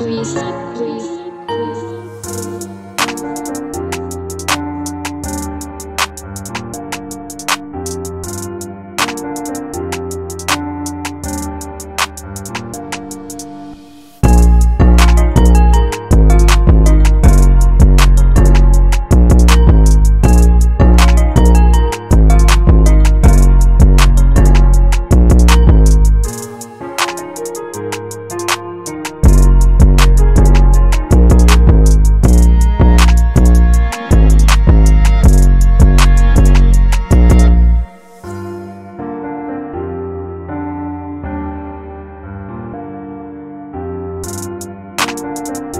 please, please. Música